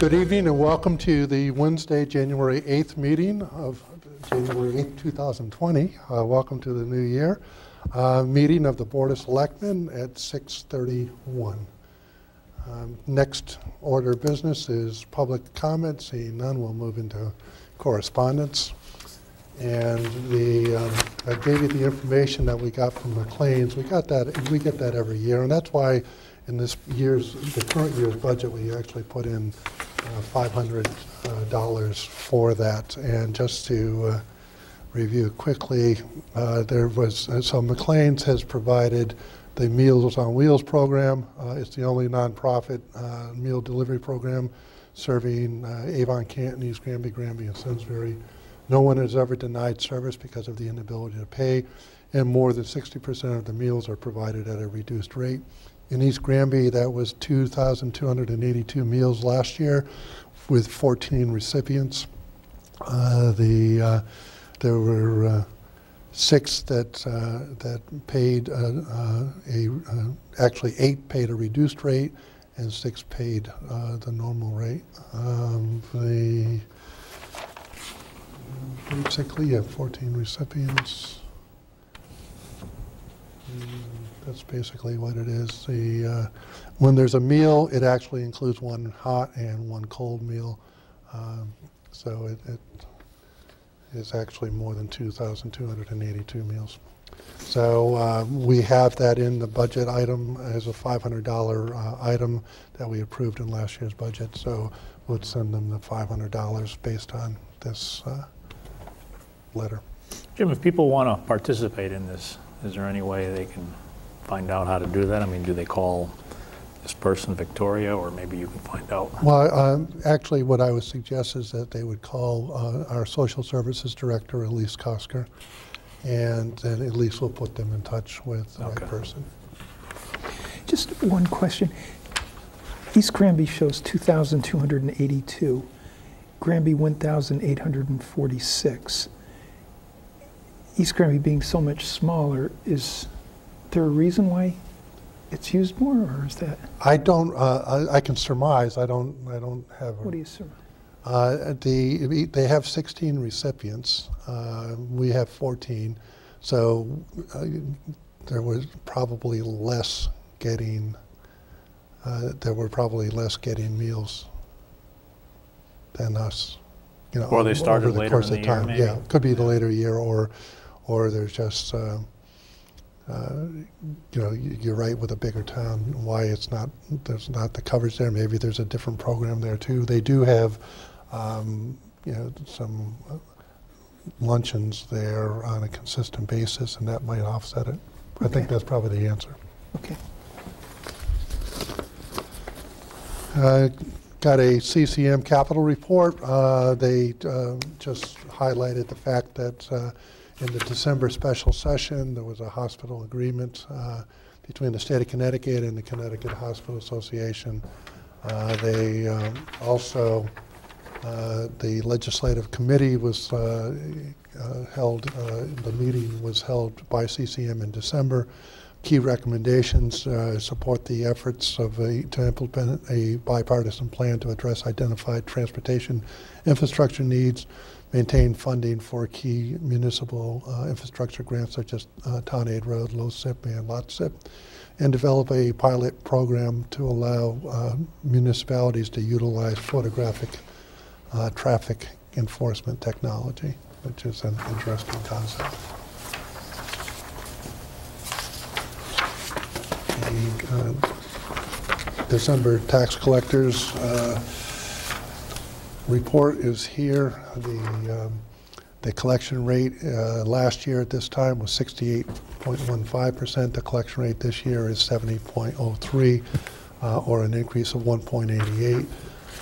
Good evening and welcome to the Wednesday, January 8th meeting of January 8th, 2020. Uh, Welcome to the new year. Uh, Meeting of the Board of Selectmen at 6:31. Um, Next order of business is public comment. Seeing none, we'll move into correspondence. And the, um, I gave you the information that we got from McLean's. We got that, we get that every year, and that's why in this year's, the current year's budget, we actually put in $500 uh, for that. And just to uh, review quickly, uh, there was, so McLean's has provided the Meals on Wheels program. It's the only nonprofit meal delivery program serving Avon, Canton, East Granby, Granby, and Simsbury. No one has ever denied service because of the inability to pay, and more than 60% of the meals are provided at a reduced rate. In East Granby, that was 2,282 meals last year with 14 recipients. Uh, The, uh, there were uh, six that, uh, that paid uh, uh, a, actually eight paid a reduced rate and six paid the normal rate. Um, The, basically, you have 14 recipients. Mm, That's basically what it is. The, uh, when there's a meal, it actually includes one hot and one cold meal. Um, So it, it is actually more than 2,282 meals. So uh, we have that in the budget item as a $500 uh, item that we approved in last year's budget. So we'll send them the $500 based on this uh, letter. Jim, if people want to participate in this, is there any way they can find out how to do that? I mean, do they call this person Victoria, or maybe you can find out? Well, um, actually, what I would suggest is that they would call uh, our social services director, Elise Kosker, and then Elise will put them in touch with the right person. Just one question. East Granby shows 2,282, Granby 1,846. East Granby being so much smaller, is there a reason why it's used more, or is that, I don't, uh, I I can surmise, I don't, I don't have. a- what do you surmise? Uh, The, they have 16 recipients. Uh, We have 14. So uh, there was probably less getting, uh, there were probably less getting meals than us, you know. Or they started over the later course in of the year, time. maybe? Yeah, could be the later year, or, or there's just, uh, you know, you- you're right with a bigger town, why it's not, there's not the coverage there. Maybe there's a different program there too. They do have, um, you know, some uh, luncheons there on a consistent basis, and that might offset it. I think that's probably the answer. Okay. Uh, Got a CCM capital report. Uh, They uh, just highlighted the fact that uh, in the December special session, there was a hospital agreement uh, between the state of Connecticut and the Connecticut Hospital Association. Uh, They um, also, uh, the legislative committee was uh, uh, held, uh, the meeting was held by CCM in December. Key recommendations support the efforts of a, to implement a bipartisan plan to address identified transportation infrastructure needs, maintain funding for key municipal uh, infrastructure grants such as uh, Town Aid Road, LoCIP, and Lot SIP, and develop a pilot program to allow uh, municipalities to utilize photographic uh, traffic enforcement technology, which is an interesting concept. The uh, December tax collectors uh, report is here. The, um, the collection rate uh, last year at this time was 68.15%. The collection rate this year is 70.03, uh, or an increase of 1.88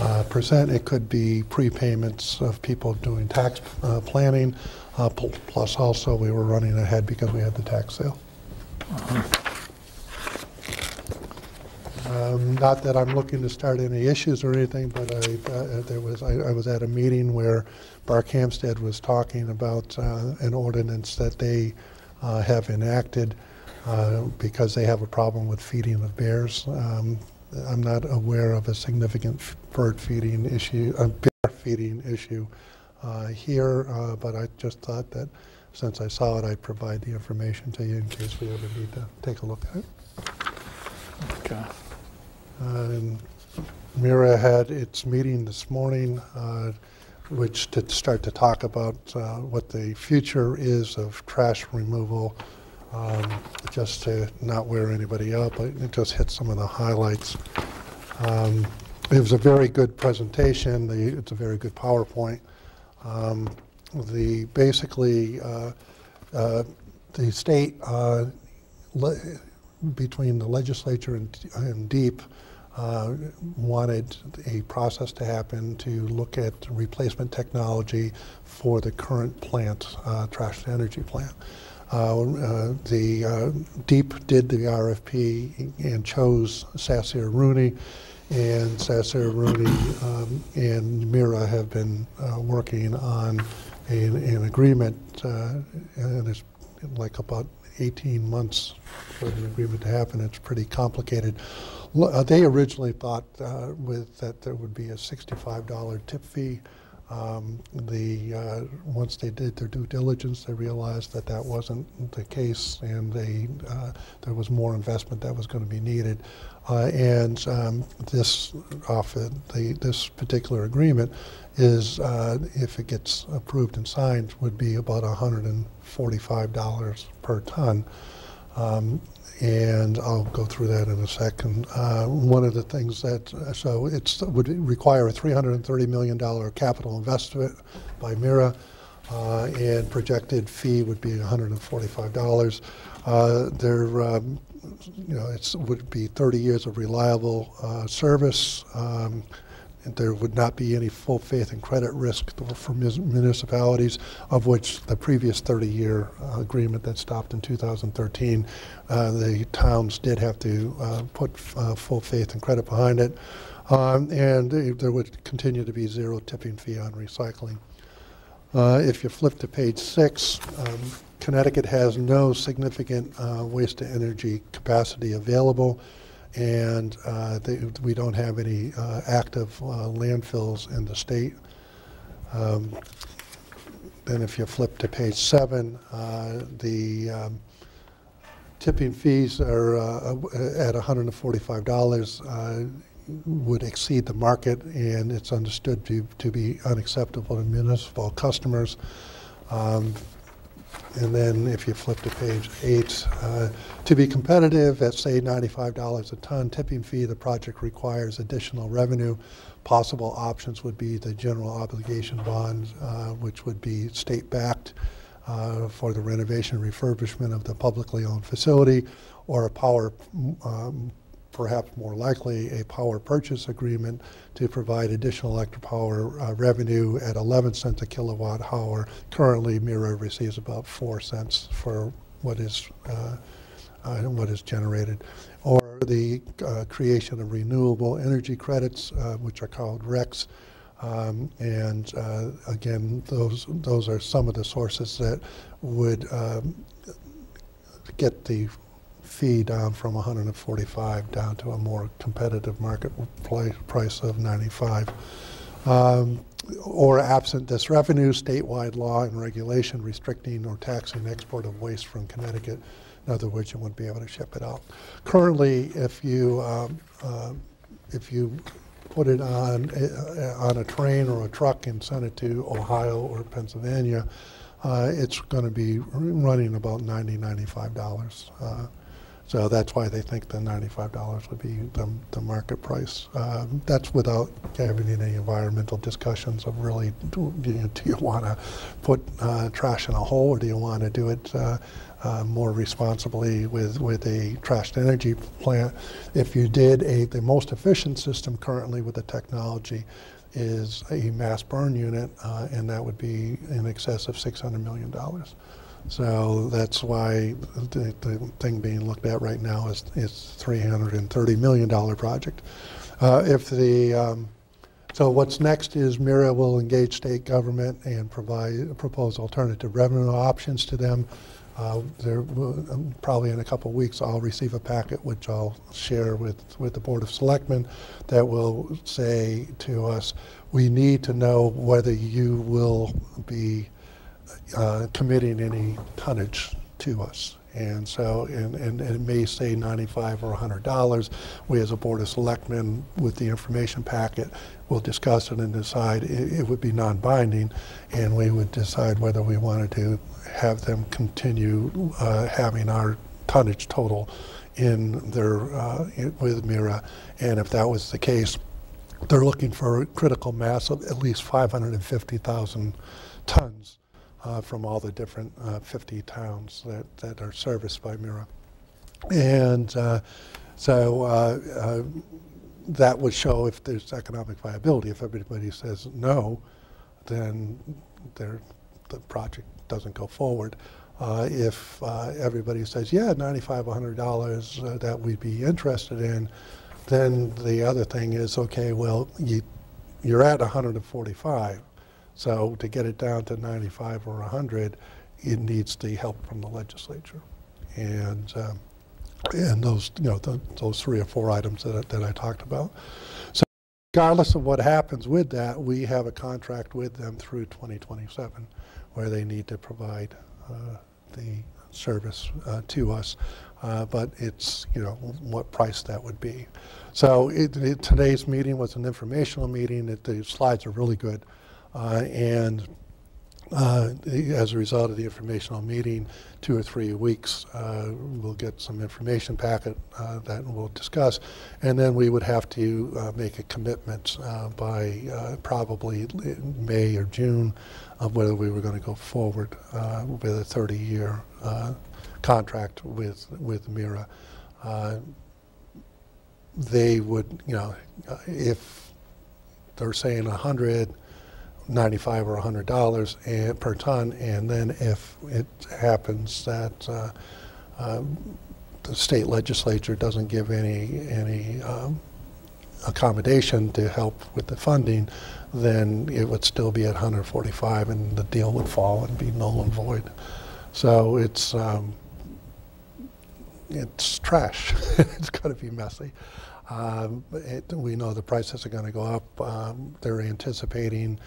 uh, percent. It could be prepayments of people doing tax uh, planning, uh, plus also we were running ahead because we had the tax sale. Um, Not that I'm looking to start any issues or anything, but I, uh, there was, I I was at a meeting where Barkhamsted was talking about uh, an ordinance that they uh, have enacted uh, because they have a problem with feeding of bears. Um, I'm not aware of a significant bird feeding issue, bear feeding issue uh, here, uh, but I just thought that since I saw it, I'd provide the information to you in case we ever need to take a look at it. Okay. And Mira had its meeting this morning, uh, which to start to talk about uh, what the future is of trash removal, um, just to not wear anybody out, but it just hit some of the highlights. Um, It was a very good presentation, The- it's a very good PowerPoint. Um, The, basically, uh, uh, the state, uh, between the legislature and and DEEP, uh, wanted a process to happen to look at replacement technology for the current plant, uh, trash energy plant. Uh, uh, The uh, DEEP did the RFP and chose Sacyr Rooney, and Sacyr Rooney um, and Mira have been working on an an agreement, and it's like about 18 months for the agreement to happen. It's pretty complicated. Uh, They originally thought uh, with, that there would be a $65 tip fee. Um, The, uh, once they did their due diligence, they realized that that wasn't the case, and they, uh, there was more investment that was going to be needed. Uh, And um, this, offer, the, this particular agreement is, uh, if it gets approved and signed, would be about $145 per ton. Um, And I'll go through that in a second. Uh, One of the things that, so it's, would require a $330 million capital investment by Mira, uh, and projected fee would be $145. Uh, There, um, you know, it's, would be 30 years of reliable uh, service. Um, and There would not be any full faith and credit risk for municipalities, of which the previous 30-year uh, agreement that stopped in 2013, uh, the towns did have to uh, put uh, full faith and credit behind it. Um, And there would continue to be zero tipping fee on recycling. Uh, If you flip to page six, um, Connecticut has no significant uh, waste-to-energy capacity available, and uh, they- we don't have any uh, active uh, landfills in the state. Um, Then if you flip to page seven, uh, the um, tipping fees are uh, at $145 uh, would exceed the market, and it's understood to, to be unacceptable to municipal customers. Um, And then if you flip to page eight, uh, to be competitive at, say, $95 a ton tipping fee, the project requires additional revenue. Possible options would be the general obligation bond, uh, which would be state-backed uh, for the renovation and refurbishment of the publicly owned facility, or a power, um, perhaps more likely, a power purchase agreement to provide additional electric power uh, revenue at 11 cents a kilowatt hour. Currently, Mira receives about 4 cents for what is, uh, uh, what is generated. Or the uh, creation of renewable energy credits, uh, which are called RECs. Um, And uh, again, those, those are some of the sources that would um, get the fee down from 145 down to a more competitive market price of 95. Um, Or absent this revenue, statewide law and regulation restricting or taxing export of waste from Connecticut. In other words, you wouldn't be able to ship it out. Currently, if you, um, uh, if you put it on, uh, on a train or a truck and send it to Ohio or Pennsylvania, uh, it's going to be running about 90 $95. So that's why they think the $95 would be the, the market price. Um, That's without having any environmental discussions of really, do you, do you want to put uh, trash in a hole or do you want to do it uh, uh, more responsibly with, with a trash energy plant? If you did a, the most efficient system currently with the technology is a mass burn unit, uh, and that would be in excess of $600 million. So that's why the, the thing being looked at right now is, is $330 million project. Uh, if the, um, so what's next is Mira will engage state government and provide, propose alternative revenue options to them. Uh, There, um, probably in a couple of weeks, I'll receive a packet which I'll share with, with the Board of Selectmen that will say to us, we need to know whether you will be uh, committing any tonnage to us. And so, and, and and it may say 95 or 100 dollars. We, as a Board of Selectmen, with the information packet, will discuss it and decide. It, it would be non-binding, and we would decide whether we wanted to have them continue uh, having our tonnage total in their, uh, in- with Mira. And if that was the case, they're looking for a critical mass of at least 550,000 tons uh, from all the different uh, 50 towns that, that are serviced by Mira. And uh, so uh, that would show if there's economic viability. If everybody says no, then the project doesn't go forward. Uh, If uh, everybody says, yeah, $95, $100 uh, that we'd be interested in, then the other thing is, okay, well, you, you're at 145. So to get it down to 95 or 100, it needs the help from the legislature. And, um, and those, you know, th those three or four items that, I- that I talked about. So regardless of what happens with that, we have a contract with them through 2027 where they need to provide uh, the service uh, to us. Uh, But it's, you know, what price that would be. So it, it- today's meeting was an informational meeting. It- The slides are really good. Uh, And uh, the- as a result of the informational meeting, two or three weeks, uh, we'll get some information packet that we'll discuss, and then we would have to make a commitment by probably May or June of whether we were going to go forward with a 30-year uh, contract with, with Mira. Uh, They would, you know, if they're saying 100, 95 or 100 dollars per ton, and then if it happens that uh, um, the state legislature doesn't give any, any um, accommodation to help with the funding, then it would still be at 145 and the deal would fall and be null and void. So it's, um, it's trash. It's going to be messy. Um, it- We know the prices are going to go up. Um, They're anticipating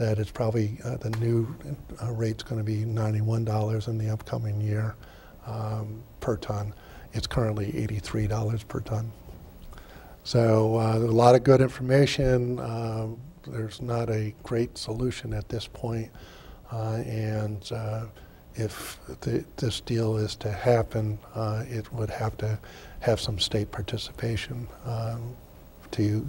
that it's probably, uh, the new uh, rate's going to be $91 in the upcoming year um, per ton. It's currently $83 per ton. So uh, a lot of good information. Um, There's not a great solution at this point. Uh, And uh, if this deal is to happen, uh, it would have to have some state participation um, to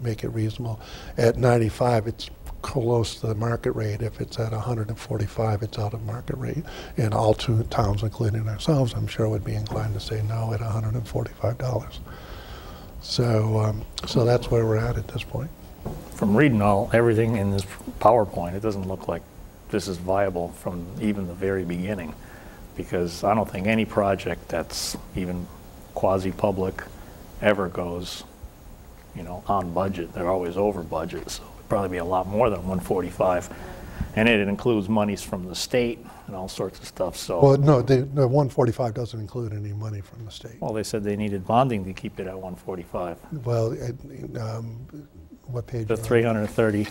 make it reasonable. At 95, it's close to the market rate. If it's at 145, it's out of market rate. And all two towns, including ourselves, I'm sure would be inclined to say no at $145. So, um, so that's where we're at at this point. From reading all, everything in this PowerPoint, it doesn't look like this is viable from even the very beginning. Because I don't think any project that's even quasi-public ever goes, you know, on budget. They're always over budget, so probably be a lot more than 145. And it includes monies from the state and all sorts of stuff, so. Well, no, the, the 145 doesn't include any money from the state. Well, they said they needed bonding to keep it at 145. Well, it, um, what page? The are you on? 330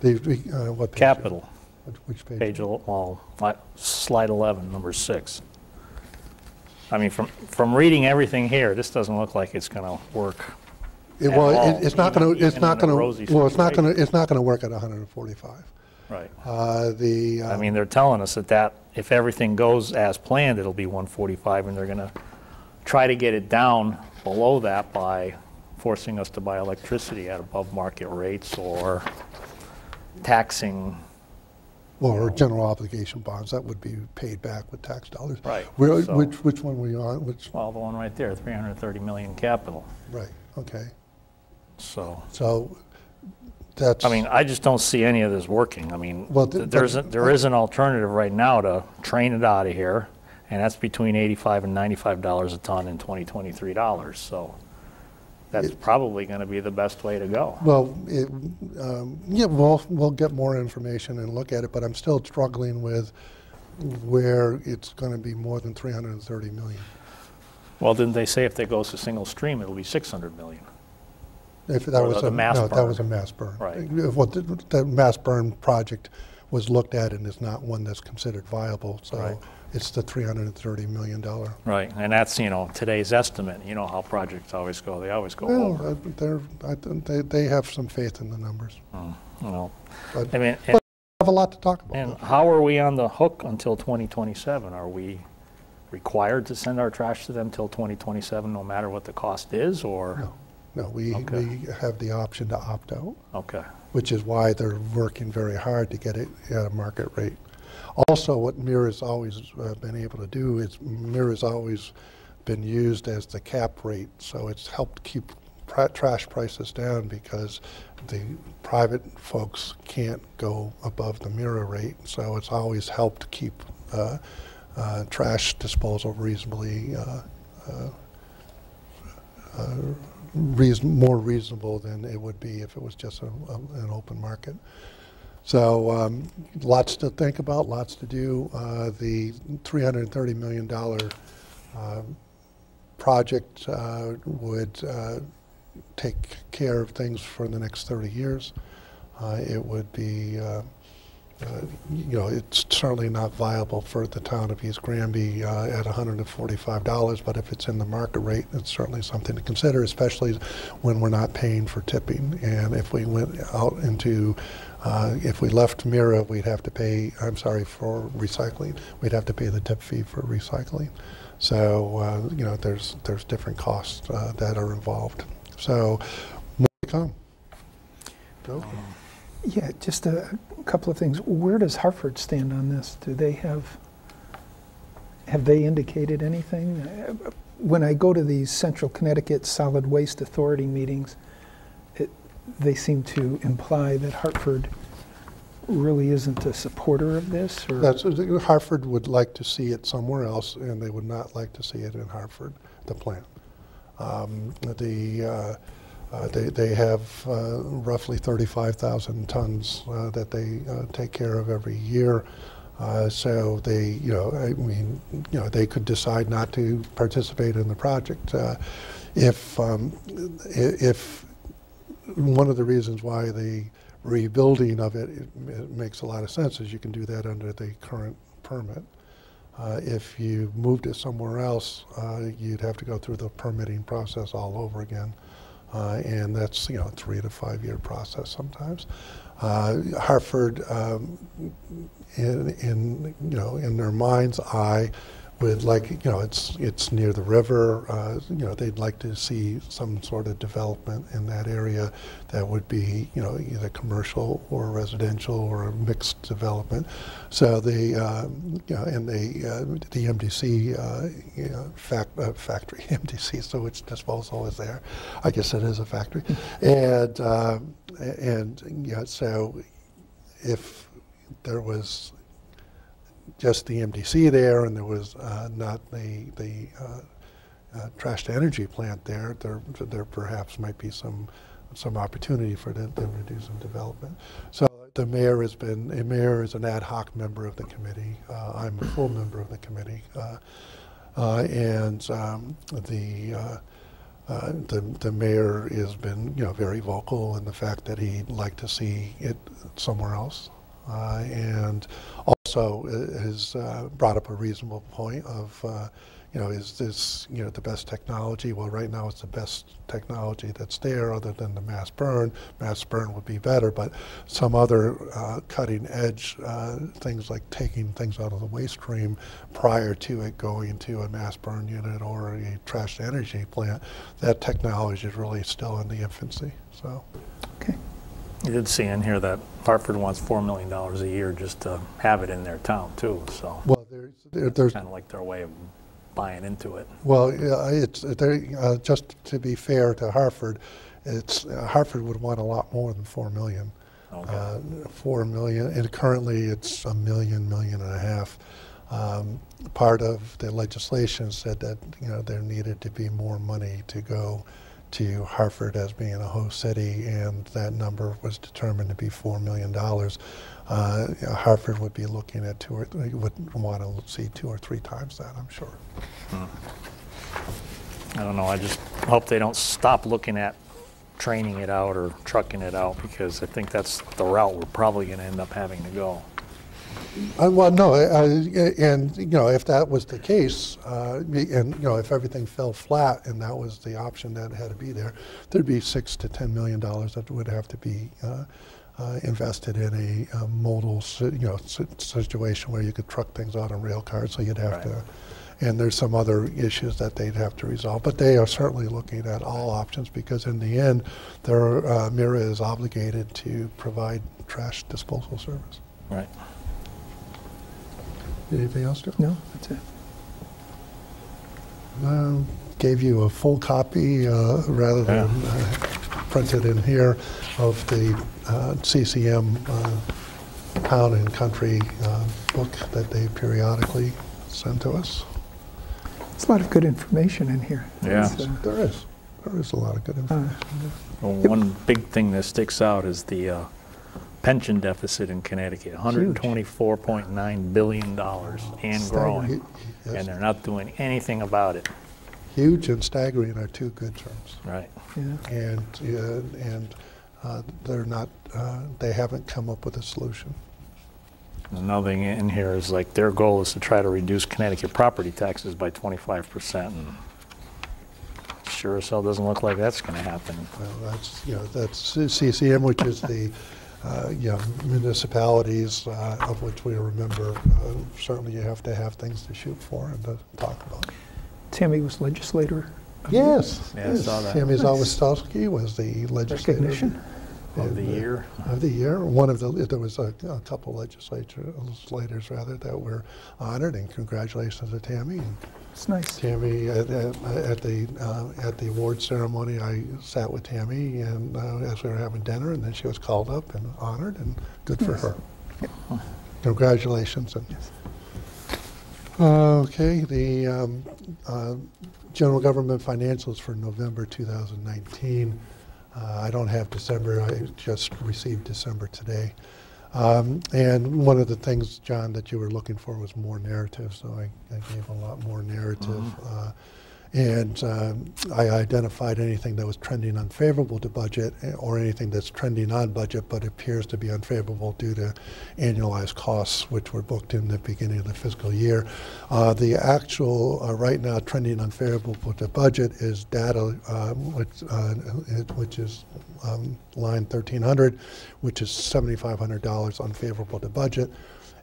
The, uh, what page? capital, Which- Which page? page, el- well, li- slide 11, number six. I mean, from, from reading everything here, this doesn't look like it's going to work. It- at Well, all, it- it's not going to, it's not going to, well, it's not going to, it's not going to work at 145. Right. Uh, The. I um, mean, they're telling us that that, if everything goes as planned, it'll be 145, and they're going to try to get it down below that by forcing us to buy electricity at above market rates or taxing, well, Or general obligation bonds, that would be paid back with tax dollars. Right, Where- so- Which, which one were you on? Which, well, the one right there, 330 million capital. right, okay. So, So that's. I mean, I just don't see any of this working. I mean, Well, th- there's, but- a- there is an alternative right now to train it out of here, and that's between 85 and 95 dollars a ton in 2023 dollars, so that's probably going to be the best way to go. Well, it, um, yeah, we'll, we'll get more information and look at it, but I'm still struggling with where it's going to be more than 330 million. Well, didn't they say if they goes to single stream, it'll be 600 million? If that Or was the a, mass no, that burn. was a mass burn. Right. What, the, the mass burn project was looked at and is not one that's considered viable, Right. so it's the 330 million dollar. Right, and that's, you know, today's estimate, you know how projects always go, they always go Well, over. they're, I, they, they have some faith in the numbers. Mm, know, But I mean, Well, have a lot to talk about. And how are we on the hook until 2027? Are we required to send our trash to them till 2027, no matter what the cost is, or? No, no, we, Okay. we have the option to opt out, Okay, which is why they're working very hard to get it at a market rate. Also, what Mira's always uh, been able to do is Mira's always been used as the cap rate, so it's helped keep pra- trash prices down because the private folks can't go above the Mira rate, so it's always helped keep uh, uh, trash disposal reasonably uh, uh, uh, reason, more reasonable than it would be if it was just a, a, an open market. So um, lots to think about, lots to do. Uh, the $330 million um, project uh, would uh, take care of things for the next 30 years. Uh, it would be, uh, you know, it's certainly not viable for the town of East Granby uh, at $145, but if it's in the market rate, it's certainly something to consider, especially when we're not paying for tipping. And if we went out into, uh, if we left Mira, we'd have to pay, I'm sorry, for recycling, we'd have to pay the tip fee for recycling. So, uh, you know, there's, there's different costs uh, that are involved. So, more to come. Go. Yeah, just a couple of things. Where does Hartford stand on this? Do they have, have they indicated anything? Uh, When I go to these Central Connecticut Solid Waste Authority meetings, it, they seem to imply that Hartford really isn't a supporter of this, or? That's, Hartford would like to see it somewhere else, and they would not like to see it in Hartford, the plant. Um, The, uh, uh, they, they have uh, roughly 35,000 tons uh, that they uh, take care of every year. Uh, So they, you know, I mean, you know, they could decide not to participate in the project. If, um, if one of the reasons why the rebuilding of it, it, it makes a lot of sense is you can do that under the current permit. Uh, if you moved it somewhere else, uh, you'd have to go through the permitting process all over again. Uh, and that's, you know, a three to five year process sometimes. Uh, Hartford, um, in, in, you know, in their mind's eye, would like, you know, it's, it's near the river, uh, you know, they'd like to see some sort of development in that area that would be, you know, either commercial or residential or a mixed development. So the, uh, you know, and the, uh, the MDC, uh, you know, fac- uh, factory, MDC sewage disposal is there. I guess it is a factory. And, um, and, yeah, so if there was just the MDC there and there was uh, not the, the uh, uh, trash to energy plant there, there, there perhaps might be some, some opportunity for them, to do some development. So the mayor has been, the mayor is an ad hoc member of the committee. Uh, I'm a full member of the committee. Uh, and um, the, uh, the, the mayor has been, you know, very vocal in the fact that he'd like to see it somewhere else. Uh, and also uh, has uh, brought up a reasonable point of, uh, you know, is this, you know, the best technology? Well, right now it's the best technology that's there other than the mass burn. Mass burn would be better, but some other uh, cutting edge uh, things like taking things out of the waste stream prior to it going to a mass burn unit or a trash energy plant, that technology is really still in the infancy. So, Okay. You did see in here that Hartford wants $4 million a year just to have it in their town too, so well, there's, there, there's kind of like their way of buying into it. Well, yeah, it's, uh, just to be fair to Hartford, it's, uh, Hartford would want a lot more than four million. Okay. Uh, Four million, and currently it's a million, million and a half. Um, Part of the legislation said that, you know, there needed to be more money to go to Hartford as being a host city, and that number was determined to be $4 million. Uh, you know, Hartford would be looking at two or, would want to see two or three times that, I'm sure. I don't know, I just hope they don't stop looking at training it out or trucking it out, because I think that's the route we're probably gonna end up having to go. Uh, Well, no, uh, and, you know, if that was the case, uh, and, you know, if everything fell flat and that was the option that had to be there, there'd be six to 10 million dollars that would have to be uh, uh, invested in a uh, modal, si- you know, si- situation where you could truck things out on rail cars, so you'd have Right. to, and there's some other issues that they'd have to resolve. But they are certainly looking at all options because in the end, their, uh, Mira is obligated to provide trash disposal service. Right. Anything else, Joe? No, that's it. Um, Gave you a full copy, uh, rather than uh, printed in here, of the uh, CCM uh, Town and Country uh, book that they periodically send to us. There's a lot of good information in here. Yeah. Uh, There is, there is a lot of good information. uh, Well, One big thing that sticks out is the uh, pension deficit in Connecticut, $124.9 billion and growing. Yes. And they're not doing anything about it. Huge and staggering are two good terms. Right. yeah. And, uh, and uh, they're not, uh, they haven't come up with a solution. Another thing in here is like their goal is to try to reduce Connecticut property taxes by 25%. And sure as hell doesn't look like that's going to happen. Well, that's, you know, that's CCM, which is the, you know, municipalities uh, of which we remember. uh, Certainly you have to have things to shoot for and to talk about. Tami was legislator. of- Yes, Yeah, I yes. saw that. Tami Nice. Zawistowski was the legislator. Recognition. Of the and, uh, year. Of the year. One of the, there was a a couple legislators rather, that were honored, and congratulations to Tami. And It's nice. Tami, at, at at the, uh, at the award ceremony, I sat with Tami and, uh, as we were having dinner, and then she was called up and honored, and good for Yes. her. Congratulations. and- Yes. Okay, the um, uh, general government financials for November 2019. Uh, I don't have December, I just received December today. Um, And one of the things, John, that you were looking for was more narrative, so I I gave a lot more narrative. Uh, And um, I identified anything that was trending unfavorable to budget eh, or anything that's trending on budget but appears to be unfavorable due to annualized costs, which were booked in the beginning of the fiscal year. Uh, The actual, uh, right now, trending unfavorable to budget is data, um, which uh, which is um, line 1300, which is $7,500 unfavorable to budget.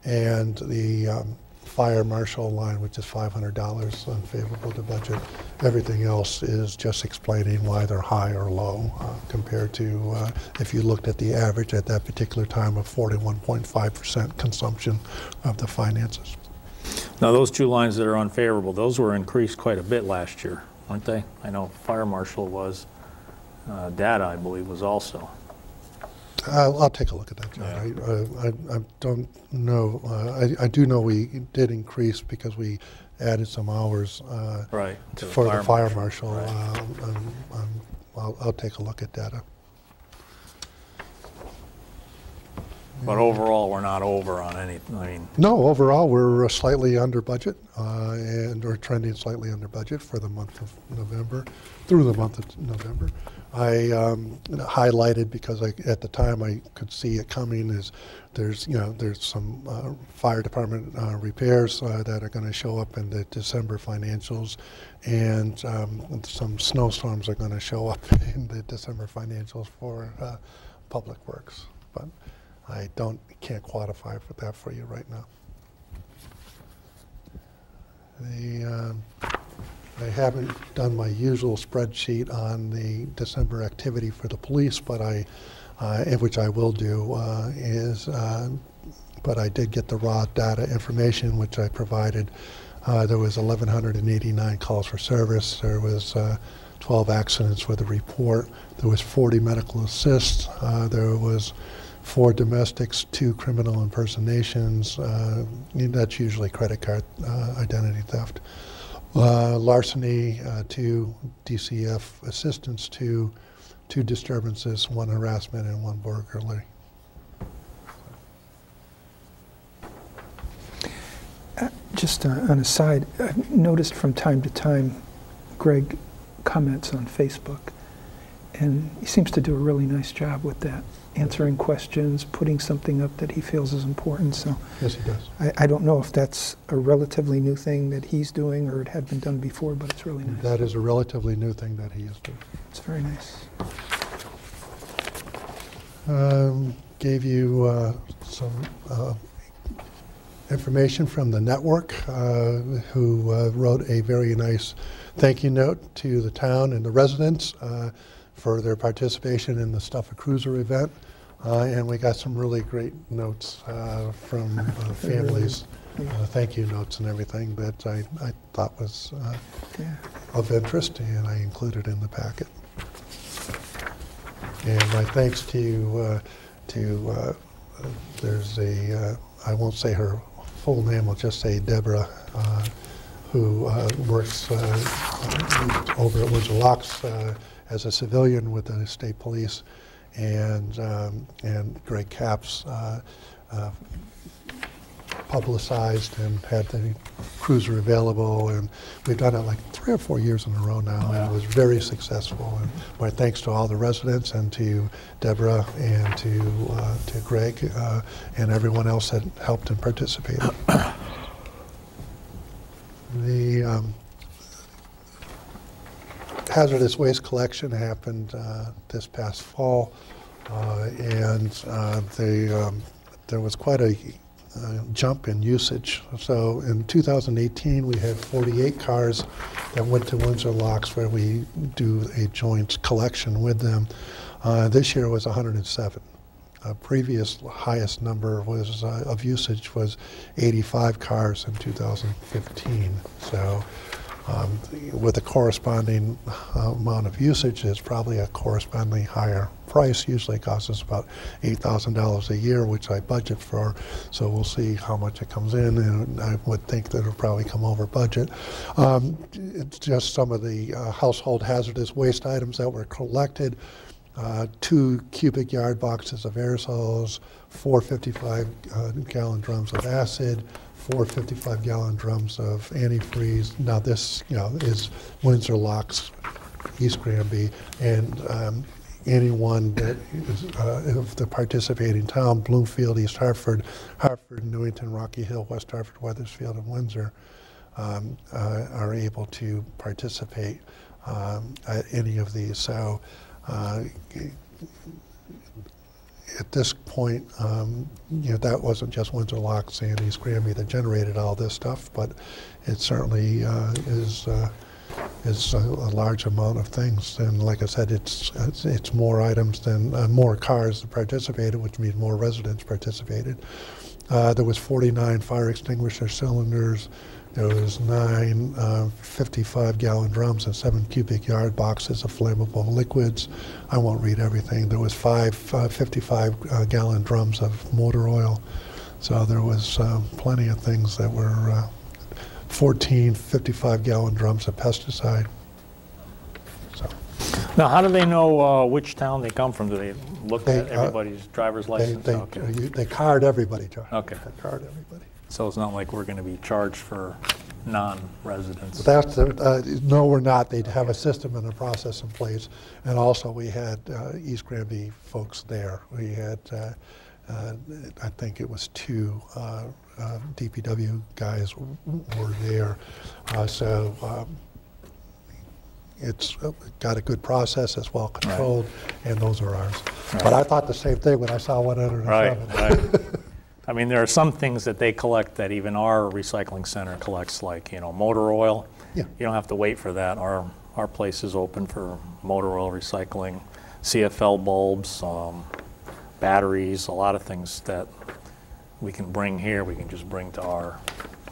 And the um, fire marshal line, which is $500 unfavorable to budget. Everything else is just explaining why they're high or low uh, compared to uh, if you looked at the average at that particular time of 41.5% consumption of the finances. Now, those two lines that are unfavorable, those were increased quite a bit last year, weren't they? I know fire marshal was, uh, data, I believe, was also. I'll, I'll take a look at that, Yeah. I, I, I- don't know, uh, I, I do know we did increase because we added some hours uh, Right. for the fire marshal. marshal. Right. um, um, um, I'll, I'll take a look at data. But overall, we're not over on any, I mean, No, overall, we're uh, slightly under budget, uh, and we're trending slightly under budget for the month of November, through the month of November. I um, highlighted, because I, at the time I could see it coming, is there's, you know, there's some uh, fire department uh, repairs uh, that are going to show up in the December financials, and um, some snowstorms are going to show up in the December financials for uh, Public Works. But I don't, can't quantify for that for you right now. The, um, I haven't done my usual spreadsheet on the December activity for the police, but I, uh, which I will do, uh, is, uh, but I did get the raw data information, which I provided. Uh, There was 1,189 calls for service. There was uh, 12 accidents with a report. There was 40 medical assists. Uh, There was four domestics, two criminal impersonations. That's usually credit card identity theft. Uh, larceny, uh, two DCF assistance, two, two disturbances, one harassment, and one burglary. Just uh, on a side, I've noticed from time to time Greg comments on Facebook, and he seems to do a really nice job with that, answering questions, putting something up that he feels is important. So Yes, he does. I, I don't know if that's a relatively new thing that he's doing or it had been done before, but it's really nice. That is a relatively new thing that he is doing. It's very nice. Um, Gave you uh, some uh, information from the network, uh, who uh, wrote a very nice thank you note to the town and the residents uh, for their participation in the Stuff a Cruiser event. Uh, And we got some really great notes uh, from uh, families, uh, thank you notes and everything that I I thought was uh, Yeah. of interest, and I included in the packet. And my thanks to, uh, to, uh, there's a, uh, I won't say her full name, I'll just say Deborah, uh, who uh, works uh, over at Windsor Locks uh, as a civilian with the state police, and, um, and Greg Capps uh, uh, publicized and had the cruiser available, and we've done it like three or four years in a row now, and it was very successful. And my thanks to all the residents and to Deborah and to uh, to Greg uh, and everyone else that helped and participated. the um, hazardous waste collection happened uh, this past fall, uh, and uh, the, um, there was quite a uh, jump in usage. So in 2018, we had 48 cars that went to Windsor Locks where we do a joint collection with them. Uh, this year was 107. Uh, previous highest number was uh, of usage was 85 cars in 2015. So um, with a corresponding uh, amount of usage, there's probably a correspondingly higher price. Usually it costs us about $8,000 a year, which I budget for. So we'll see how much it comes in, and I would think that it'll probably come over budget. Um, it's just some of the uh, household hazardous waste items that were collected. Uh, two cubic yard boxes of aerosols, four 55 uh, gallon drums of acid, four 55 gallon drums of antifreeze. Now this, you know, is Windsor Locks, East Granby, and um, anyone that is uh, of the participating town, Bloomfield, East Hartford, Hartford, Newington, Rocky Hill, West Hartford, Wethersfield, and Windsor um, uh, are able to participate um, at any of these. So uh, at this point, um, you know, that wasn't just Windsor Locks and East Granby that generated all this stuff, but it certainly uh, is uh, is a, a large amount of things. And like I said, it's it's, it's more items than uh, more cars that participated, which means more residents participated. Uh, there was 49 fire extinguisher cylinders. There was nine 55-gallon drums and seven cubic yard boxes of flammable liquids. I won't read everything. There was five 55-gallon drums of motor oil. So there was uh, plenty of things that were uh, 14 55-gallon drums of pesticide. So Now, how do they know uh, which town they come from? Do they look They, at uh, everybody's driver's license? they, Okay. uh, you- they card everybody. Okay. They card everybody. So it's not like we're going to be charged for non-residents? That's, the- uh, no, we're not. They'd have a system and a process in place. And also, we had uh, East Granby folks there. We had, uh, uh, I think it was two uh, uh, DPW guys w- were there. Uh, So um, it's got a good process, it's well controlled, and those are ours. But I thought the same thing when I saw Right, 107. right. I mean, there are some things that they collect that even our recycling center collects, like, you know, motor oil. Yeah. You don't have to wait for that. Our, our place is open for motor oil recycling, CFL bulbs, um, batteries, a lot of things that we can bring here, we can just bring to our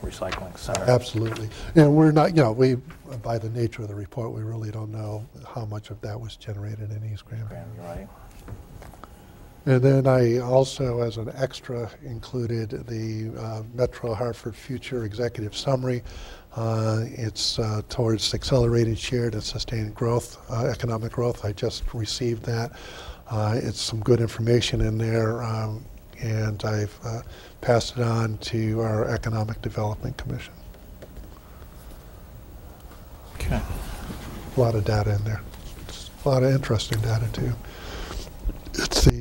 recycling center. Absolutely. And we're not, you know, we, by the nature of the report, we really don't know how much of that was generated in East Granby. Right. And then I also, as an extra, included the uh, Metro Hartford Future Executive Summary. Uh, It's uh, towards accelerating shared and sustained growth, uh, economic growth. I just received that. Uh, It's some good information in there, um, and I've uh, passed it on to our Economic Development Commission. Okay. A lot of data in there. A lot of interesting data, too. It's the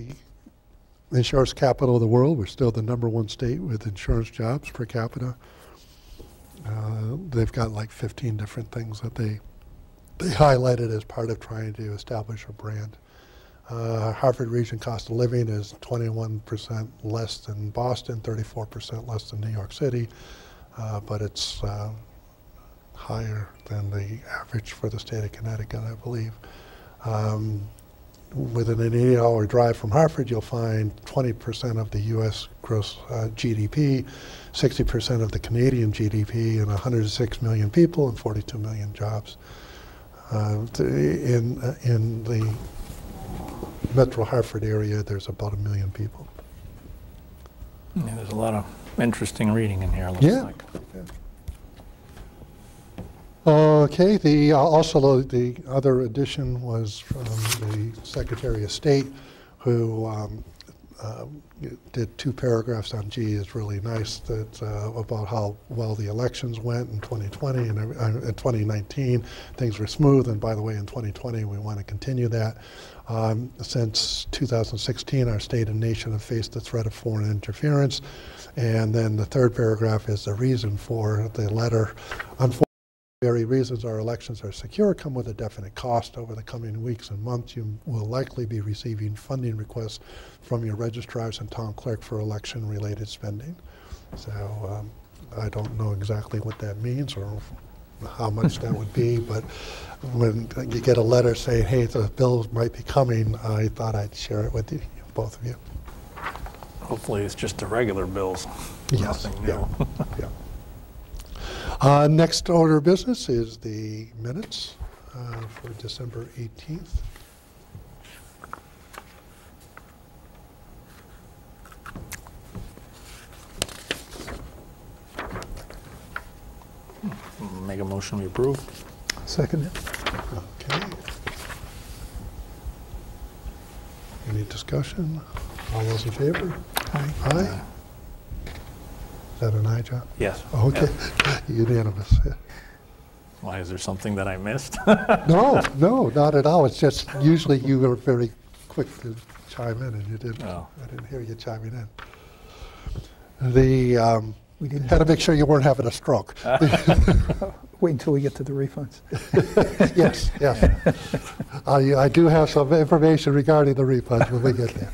insurance capital of the world. We're still the number one state with insurance jobs per capita. Uh, They've got like 15 different things that they, they highlighted as part of trying to establish a brand. Uh, Hartford region cost of living is 21% less than Boston, 34% less than New York City, uh, but it's uh, higher than the average for the state of Connecticut, I believe. Um, within an eight-hour drive from Hartford, you'll find 20% of the U.S. gross uh, GDP, 60% of the Canadian GDP, and 106 million people and 42 million jobs. Uh, in uh, in the Metro Hartford area, there's about a million people. Yeah, there's a lot of interesting reading in here, it looks Yeah. like. Okay, the, uh, also the the other addition was from the Secretary of State, who um, um, did two paragraphs on G is really nice, that, uh, about how well the elections went in 2020 and uh, in 2019. Things were smooth, and by the way, in 2020, we want to continue that. Um, Since 2016, our state and nation have faced the threat of foreign interference. And then the third paragraph is the reason for the letter. Very reasons our elections are secure come with a definite cost. Over the coming weeks and months, you will likely be receiving funding requests from your registrars and town clerk for election-related spending. So um, I don't know exactly what that means or how much that would be, but when you get a letter saying, hey, the bill might be coming, I thought I'd share it with you, both of you. Hopefully, it's just the regular bills. Yes, Nothing yeah. new. Yeah. Uh, Next order of business is the minutes uh, for December 18th. Make a motion we approve. Second. Okay. Any discussion? All those in favor? Aye. Aye? Is that an aye, John? Yes. Okay, unanimous. yeah. Why, is there something that I missed? No, no, not at all. It's just usually you were very quick to chime in, and you didn't. Oh. I didn't hear you chiming in. The, um, We didn't had to make sure you weren't having a stroke. wait until we get to the refunds. Yes, yes. I I do have some information regarding the refunds when we get there.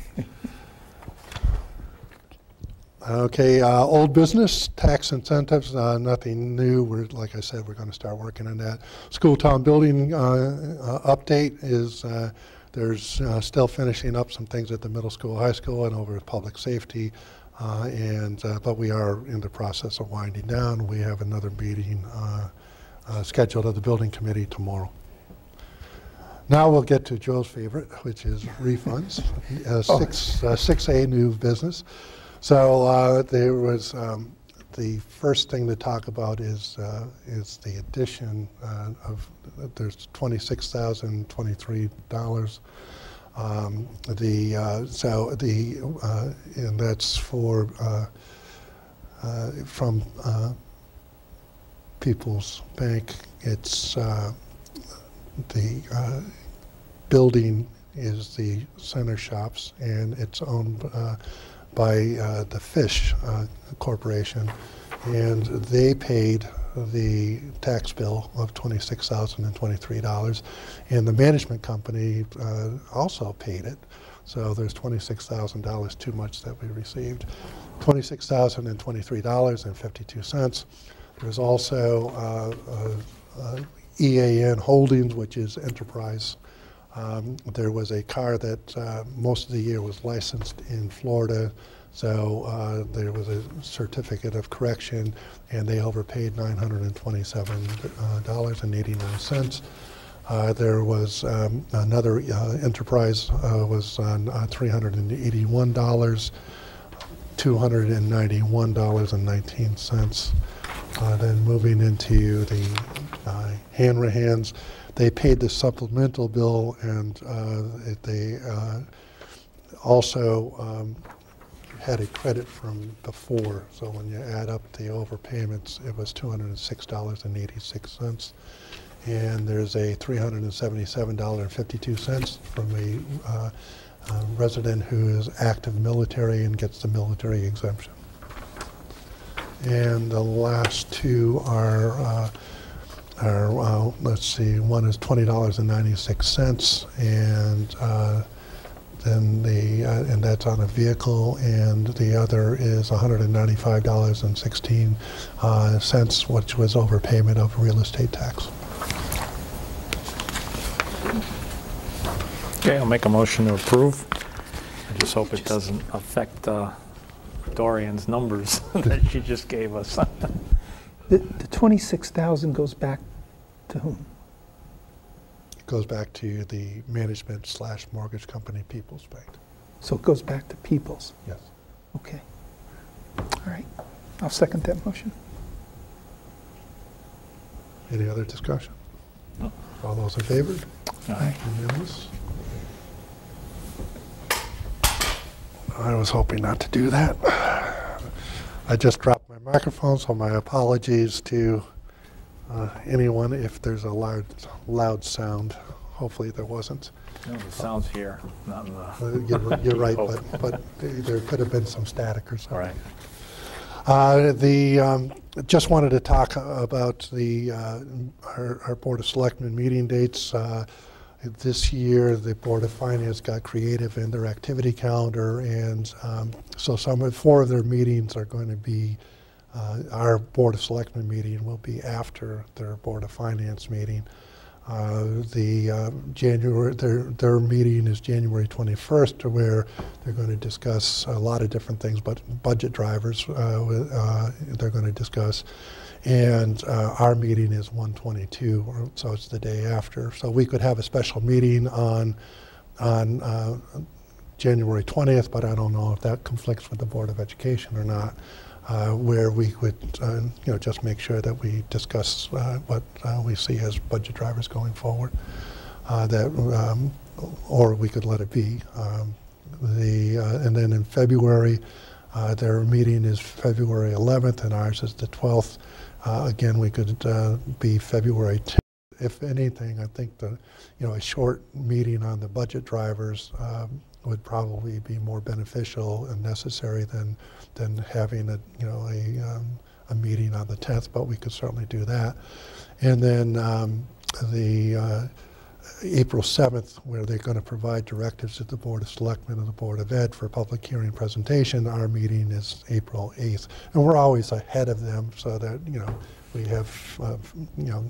Okay, uh, old business, tax incentives, uh, nothing new. We're, like I said, we're going to start working on that. School town building uh, uh, update is, uh, there's uh, still finishing up some things at the middle school, high school, and over at public safety. Uh, And, uh, but we are in the process of winding down. We have another meeting uh, uh, scheduled of the building committee tomorrow. Now we'll get to Joe's favorite, which is refunds. Uh, Six, uh, 6A new business. So uh, there was, um, the first thing to talk about is, uh, is the addition uh, of, there's $26,023. Um, The, uh, so the, uh, and that's for, uh, from People's Bank. It's, the building is the center shops, and it's owned by uh, the Fish uh, Corporation, and they paid the tax bill of $26,023, and the management company uh, also paid it, so there's $26,000 too much that we received. $26,023.52. There's also uh, uh, uh, EAN Holdings, which is Enterprise. Um, There was a car that uh, most of the year was licensed in Florida, so uh, there was a certificate of correction, and they overpaid $927.89. Uh, There was um, another uh, enterprise uh, was on uh, $381, $291.19. Uh, Then moving into the uh, Hanrahans, they paid the supplemental bill and uh, they uh, also um, had a credit from before, so when you add up the overpayments, it was $206.86. And there's a $377.52 from a uh, uh, resident who is active military and gets the military exemption. And the last two are, uh, are, uh, let's see, one is $20.96, and uh, then the, uh, and that's on a vehicle, and the other is $195.16, uh, cents, which was overpayment of real estate tax. Okay, I'll make a motion to approve. I just hope it doesn't affect uh, Dorian's numbers that she just gave us. The the 26,000 goes back to whom? It goes back to the management slash mortgage company People's Bank. So it goes back to Peoples. Yes. Okay. All right. I'll second that motion. Any other discussion? No. All those in favor? Aye. Unanimous? I was hoping not to do that. I just dropped my microphone, so my apologies to uh, anyone if there's a loud, loud sound. Hopefully there wasn't. No, The sound's here, not in the, Uh, You're you're right, but, but there could have been some static or something. all right. Uh, The, um, just wanted to talk about the, uh, our our Board of Selectmen meeting dates. This year, the Board of Finance got creative in their activity calendar, and um, so some, of four of their meetings are going to be, uh, our Board of Selectmen meeting will be after their Board of Finance meeting. Uh, The uh, January, their, their meeting is January 21st, where they're going to discuss a lot of different things, but budget drivers, uh, uh, they're going to discuss. And uh, our meeting is 122, or- so it's the day after. So we could have a special meeting on, on uh, January 20th, but I don't know if that conflicts with the Board of Education or not, uh, where we would, uh, you know, just make sure that we discuss uh, what uh, we see as budget drivers going forward. That, um, or we could let it be. Um, The, and then in February, their meeting is February 11th, and ours is the 12th. Uh, Again, we could uh, be February 10th. If anything, I think the, you know, a short meeting on the budget drivers um, would probably be more beneficial and necessary than, than having a, you know, a, um, a meeting on the 10th, but we could certainly do that. And then um, the uh, April 7th, where they're going to provide directives to the Board of Selectmen and the Board of Ed for public hearing presentation. Our meeting is April 8th. And we're always ahead of them so that, you know, we have, uh, you know,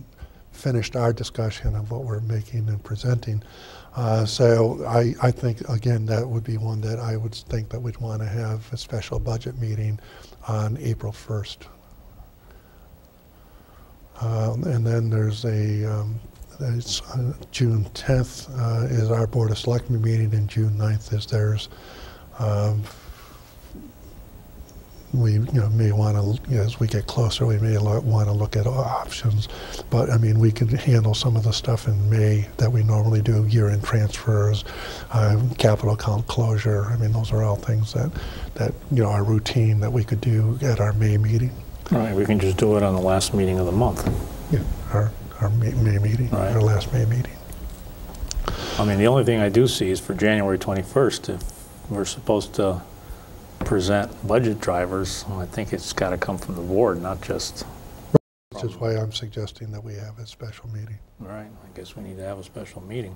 finished our discussion of what we're making and presenting. Uh, So I, I think, again, that would be one that I would think that we'd want to have a special budget meeting on April 1st. Um, And then there's a, um, it's uh, June 10th uh, is our Board of Selectmen meeting, and June 9th is theirs. Um, We, you know, may want to, as we get closer, we may want to look at options. But, I mean, we can handle some of the stuff in May that we normally do, year-end transfers, uh, capital account closure. I mean, those are all things that, that, you know, are routine that we could do at our May meeting. All right, we can just do it on the last meeting of the month. Yeah, our, our May, meeting, Right. our last May meeting. I mean, the only thing I do see is for January 21st, if we're supposed to present budget drivers, I think it's got to come from the board, not just, Which is why I'm suggesting that we have a special meeting. all right, I guess we need to have a special meeting.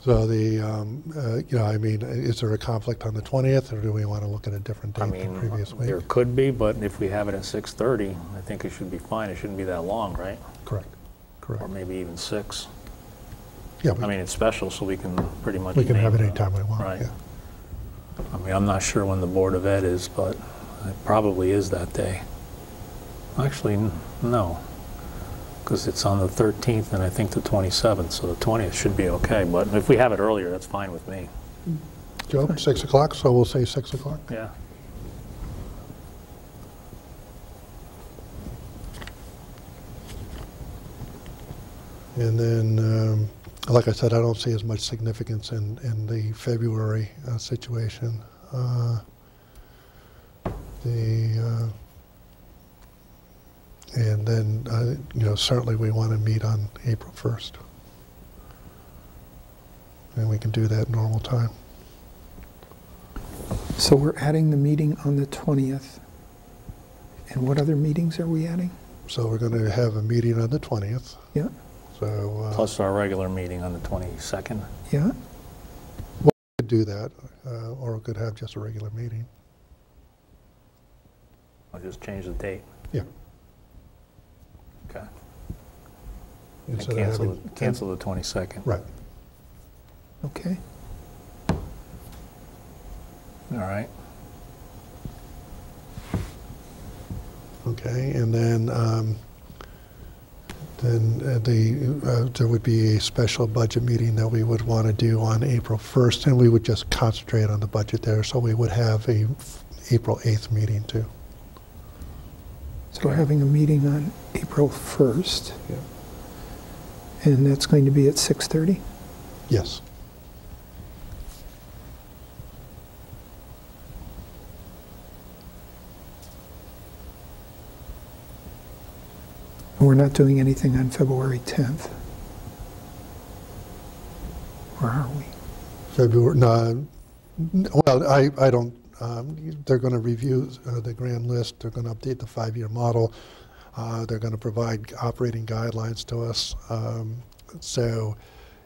So the, um, uh, you know, I mean, is there a conflict on the 20th, or do we want to look at a different I date than mean, previous week? there could be, but if we have it at 6:30, I think it should be fine. It shouldn't be that long, right? Correct, Correct. Or maybe even 6. Yeah, I mean, it's special, so we can pretty much. we can have it any time we want, Right. yeah. I mean, I'm not sure when the Board of Ed is, but it probably is that day. Actually, no, because it's on the 13th and I think the 27th, so the 20th should be okay. But if we have it earlier, that's fine with me. Joe, 6 o'clock, so we'll say 6 o'clock? Yeah. And then, um, like I said, I don't see as much significance in, in the February uh, situation. Uh, The, uh, and then, uh, you know, certainly we want to meet on April 1st. And we can do that normal time. So we're adding the meeting on the 20th. And what other meetings are we adding? So we're going to have a meeting on the 20th, Yeah, so. uh, Plus our regular meeting on the 22nd. yeah. We could do that, uh, or we could have just a regular meeting. I'll just change the date. Yeah. Okay. And instead of cancel, having- the- cancel the 22nd. Right. Okay. All right. Okay, and then, um, then uh, the, uh, there would be a special budget meeting that we would want to do on April 1st, and we would just concentrate on the budget there, so we would have a f- April 8th meeting too. So we're having a meeting on April 1st. Yeah. And that's going to be at 6:30? Yes. We're not doing anything on February 10th? Or are we? February, no, well, I, I don't, um, they're going to review uh, the grand list, they're going to update the five-year model, uh, they're going to provide operating guidelines to us. Um, So,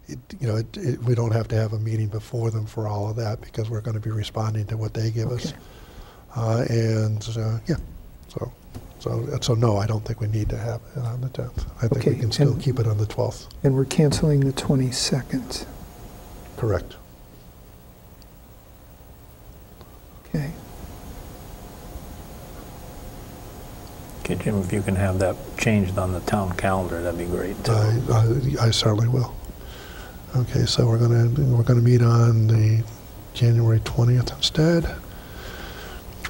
it- you know, it- it- we don't have to have a meeting before them for all of that because we're going to be responding to what they give us. Uh, And, uh, yeah, so, so, so no, I don't think we need to have it on the 10th. I think we can still and- keep it on the 12th. And we're canceling the 22nd. Correct. Okay. Okay, Jim, if you can have that changed on the town calendar, that'd be great. too. I, I- I certainly will. Okay, so we're gonna, we're gonna meet on the January 20th instead.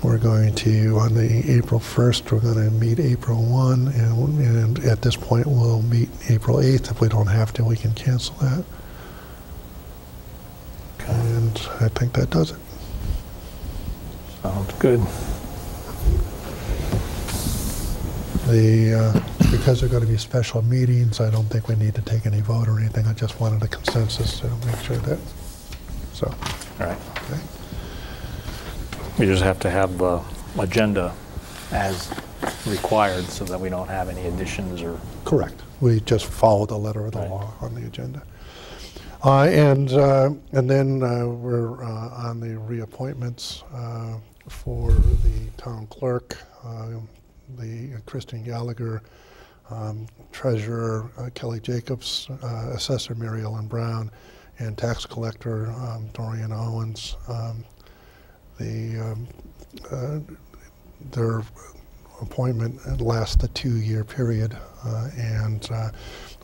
We're going to, on the April 1st, we're gonna meet April 1, and, and at this point, we'll meet April 8th. If we don't have to, we can cancel that. Okay, And I think that does it. Sounds good. The, uh, because they're gonna be special meetings, I don't think we need to take any vote or anything. I just wanted a consensus to make sure that, so, All right. okay. We just have to have the agenda as required so that we don't have any additions or, Correct. We just follow the letter of the Right. law on the agenda. Uh, And, uh, and then uh, we're uh, on the reappointments uh, for the town clerk, uh, the Christine Gallagher, um, treasurer uh, Kelly Jacobs, uh, assessor Mary Ellen Brown, and tax collector um, Dorian Owens. Um, The, um, uh, their appointment lasts a two-year period, uh, and uh,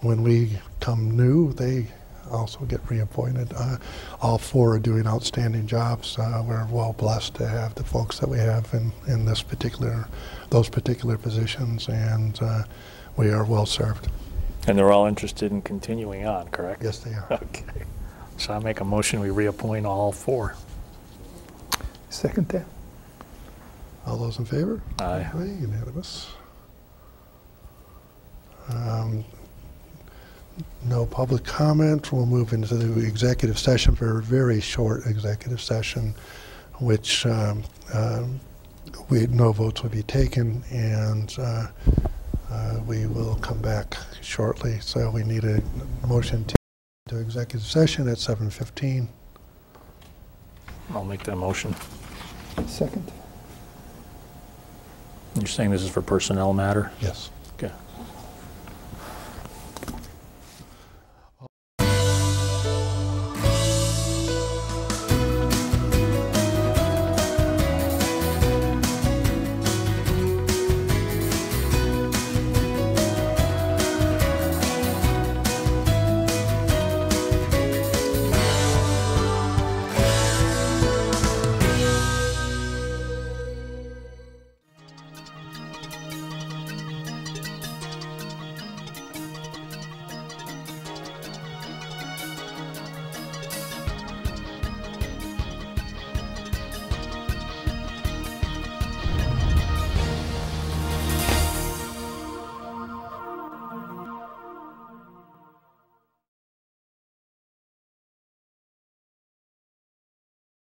when we come new, they also get reappointed. Uh, All four are doing outstanding jobs. Uh, We're well blessed to have the folks that we have in, in this particular, those particular positions, and uh, we are well served. and they're all interested in continuing on, correct? Yes, they are. Okay. So I make a motion, we reappoint all four. Second that? All those in favor? Aye. Unanimous. Um, No public comment. We'll move into the executive session for a very short executive session, which um, um, we, no votes will be taken, and uh, uh, we will come back shortly. So we need a motion to to executive session at 7:15. I'll make that motion. Second? You're saying this is for personnel matter? Yes. Okay.